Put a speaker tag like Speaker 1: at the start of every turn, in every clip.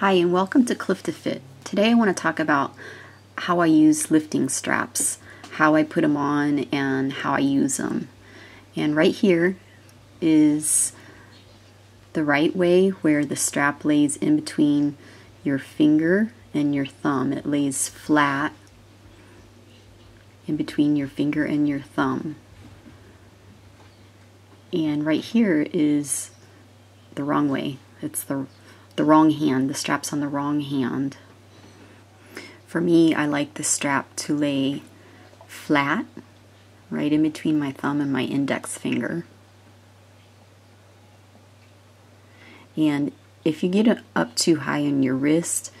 Speaker 1: Hi and welcome to CliftaFit. Today I want to talk about how I use lifting straps, how I put them on, and how I use them. And right here is the right way where the strap lays in between your finger and your thumb. It lays flat in between your finger and your thumb. And right here is the wrong way. It's the the wrong hand, the strap's on the wrong hand. For me, I like the strap to lay flat, right in between my thumb and my index finger. And if you get it up too high on your wrist,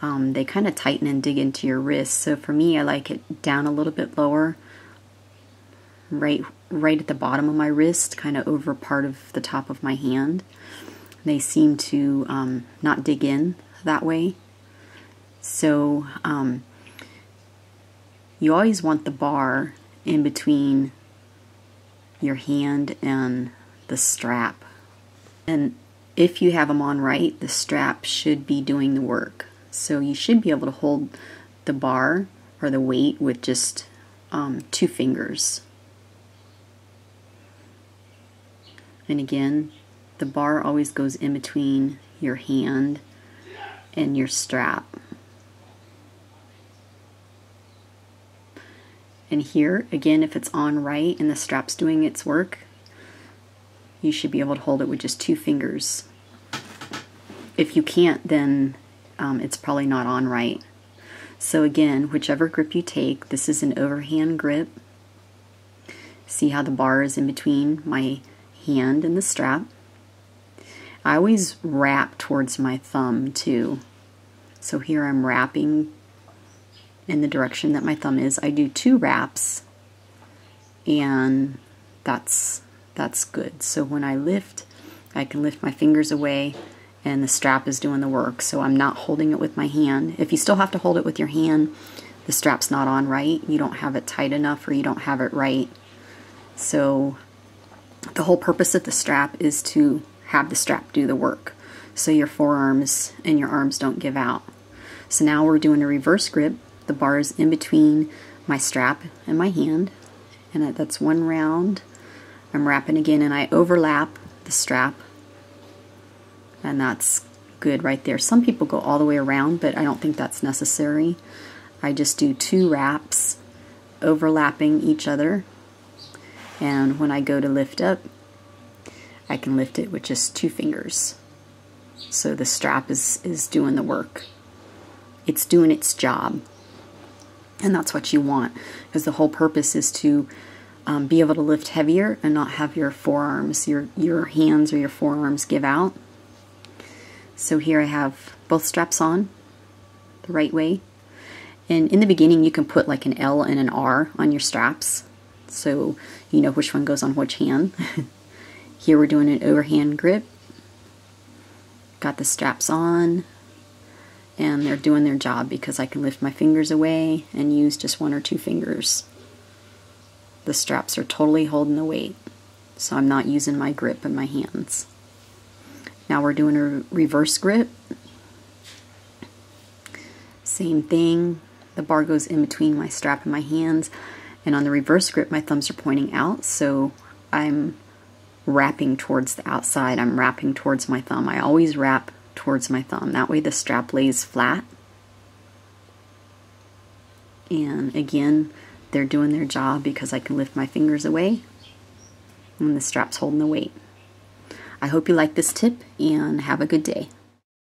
Speaker 1: um, they kind of tighten and dig into your wrist. So for me, I like it down a little bit lower, right, right at the bottom of my wrist, kind of over part of the top of my hand. They seem to um, not dig in that way. So um, you always want the bar in between your hand and the strap. And if you have them on right, the strap should be doing the work. So you should be able to hold the bar or the weight with just um, two fingers. And again, the bar always goes in between your hand and your strap. And here, again, if it's on right and the strap's doing its work, you should be able to hold it with just two fingers. If you can't, then um, it's probably not on right. So again, whichever grip you take, this is an overhand grip. See how the bar is in between my hand and the strap. I always wrap towards my thumb too. So here I'm wrapping in the direction that my thumb is. I do two wraps and that's that's good. So when I lift, I can lift my fingers away and the strap is doing the work. So I'm not holding it with my hand. If you still have to hold it with your hand, the strap's not on right. You don't have it tight enough or you don't have it right. So the whole purpose of the strap is to have the strap do the work so your forearms and your arms don't give out. So now we're doing a reverse grip. The bar is in between my strap and my hand, and that's one round. I'm wrapping again, and I overlap the strap, and that's good right there. Some people go all the way around, but I don't think that's necessary. I just do two wraps overlapping each other, and when I go to lift up, I can lift it with just two fingers. So the strap is, is doing the work. It's doing its job. And that's what you want because the whole purpose is to um, be able to lift heavier and not have your forearms, your, your hands or your forearms give out. So here I have both straps on the right way. And in the beginning, you can put like an L and an R on your straps so you know which one goes on which hand. Here we're doing an overhand grip. Got the straps on and they're doing their job because I can lift my fingers away and use just one or two fingers. The straps are totally holding the weight, so I'm not using my grip in my hands. Now we're doing a reverse grip. Same thing, the bar goes in between my strap and my hands, and on the reverse grip, my thumbs are pointing out, so I'm wrapping towards the outside. I'm wrapping towards my thumb. I always wrap towards my thumb. That way the strap lays flat. And again, they're doing their job because I can lift my fingers away and the strap's holding the weight. I hope you like this tip and have a good day.